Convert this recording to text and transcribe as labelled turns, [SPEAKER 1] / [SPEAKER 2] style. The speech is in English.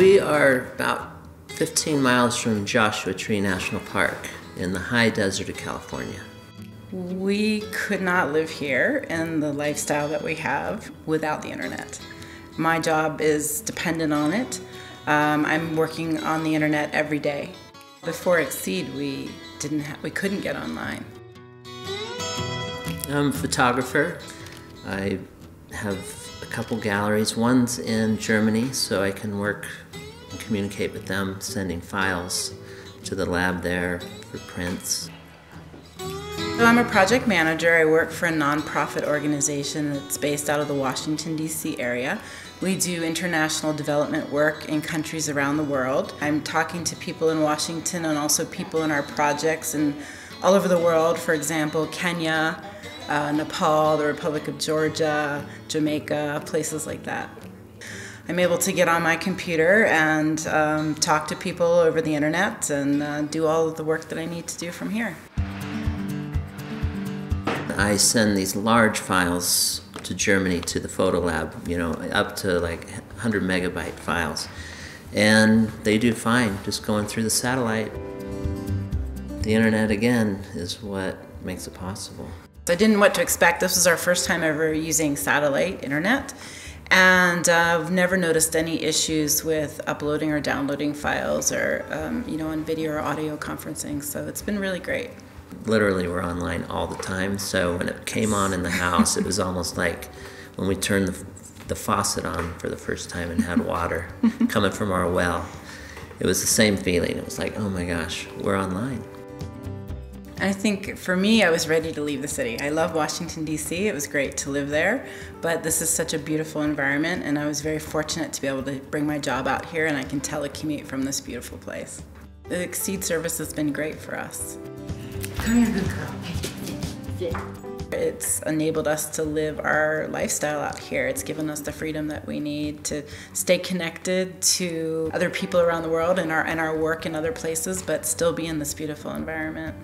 [SPEAKER 1] We are about 15 miles from Joshua Tree National Park in the high desert of California.
[SPEAKER 2] We could not live here in the lifestyle that we have without the internet. My job is dependent on it. Um, I'm working on the internet every day. Before Exede, we didn't we couldn't get online.
[SPEAKER 1] I'm a photographer. I have a couple galleries. One's in Germany, so I can work and communicate with them, sending files to the lab there for prints.
[SPEAKER 2] So I'm a project manager. I work for a nonprofit organization that's based out of the Washington, D.C. area. We do international development work in countries around the world. I'm talking to people in Washington and also people in our projects and all over the world, for example, Kenya, uh, Nepal, the Republic of Georgia, Jamaica, places like that. I'm able to get on my computer and um, talk to people over the internet and uh, do all of the work that I need to do from here.
[SPEAKER 1] I send these large files to Germany to the photo lab, you know, up to like 100 megabyte files. And they do fine just going through the satellite. The internet, again, is what makes it possible.
[SPEAKER 2] I didn't know what to expect. This was our first time ever using satellite internet. And uh, I've never noticed any issues with uploading or downloading files or, um, you know, on video or audio conferencing. So it's been really great
[SPEAKER 1] literally we're online all the time. So when it came on in the house, it was almost like when we turned the, the faucet on for the first time and had water coming from our well. It was the same feeling. It was like, oh my gosh, we're online.
[SPEAKER 2] I think for me, I was ready to leave the city. I love Washington, D.C. It was great to live there, but this is such a beautiful environment, and I was very fortunate to be able to bring my job out here, and I can telecommute from this beautiful place. The Exede service has been great for us.
[SPEAKER 3] Come here, good girl. Sit.
[SPEAKER 2] It's enabled us to live our lifestyle out here. It's given us the freedom that we need to stay connected to other people around the world and our, and our work in other places, but still be in this beautiful environment.